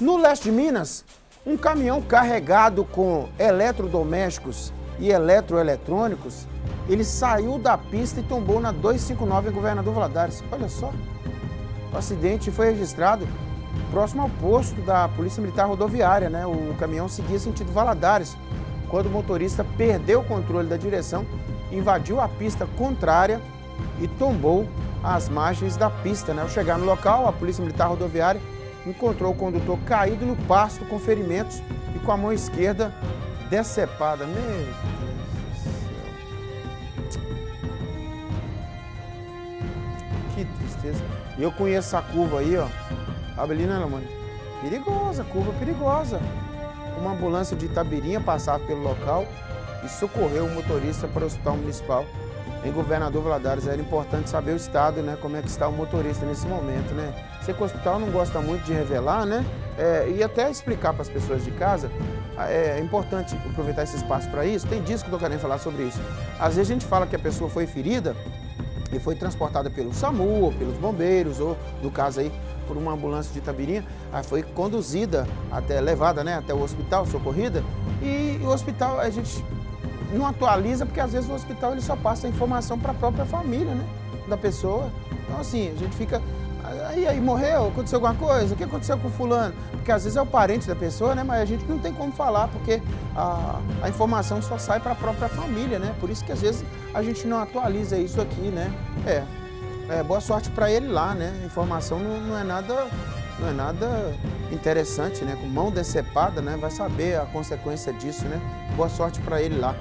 No leste de Minas, um caminhão carregado com eletrodomésticos e eletroeletrônicos, ele saiu da pista e tombou na 259 em Governador Valadares. Olha só. O acidente foi registrado próximo ao posto da Polícia Militar Rodoviária, né? O caminhão seguia sentido Valadares, quando o motorista perdeu o controle da direção, invadiu a pista contrária e tombou às margens da pista, né? Ao chegar no local, a Polícia Militar Rodoviária encontrou o condutor caído no pasto com ferimentos e com a mão esquerda decepada. Meu Deus do céu. Que tristeza. Eu conheço essa curva aí, ó. Sabe ali, né, Lamone? Perigosa, curva perigosa. Uma ambulância de Itabirinha passava pelo local e socorreu o motorista para o hospital municipal em Governador Valadares. Era importante saber o estado, né? Como é que está o motorista nesse momento, né? O hospital não gosta muito de revelar, né? É, e até explicar para as pessoas de casa, é, é importante aproveitar esse espaço para isso. Tem dias que eu estou querendo falar sobre isso. Às vezes a gente fala que a pessoa foi ferida e foi transportada pelo SAMU, ou pelos bombeiros, ou, no caso aí, por uma ambulância de Itabirinha, foi conduzida até, levada né, até o hospital, socorrida, e o hospital a gente não atualiza porque às vezes o hospital ele só passa a informação para a própria família, né, da pessoa. Então assim, a gente fica Aí, aí, morreu? Aconteceu alguma coisa? O que aconteceu com fulano? Porque às vezes é o parente da pessoa, né? Mas a gente não tem como falar, porque a, a informação só sai para a própria família, né? Por isso que às vezes a gente não atualiza isso aqui, né? É, é boa sorte para ele lá, né? A informação não, não é nada não é nada interessante, né? Com mão decepada, né? Vai saber a consequência disso, né? Boa sorte para ele lá.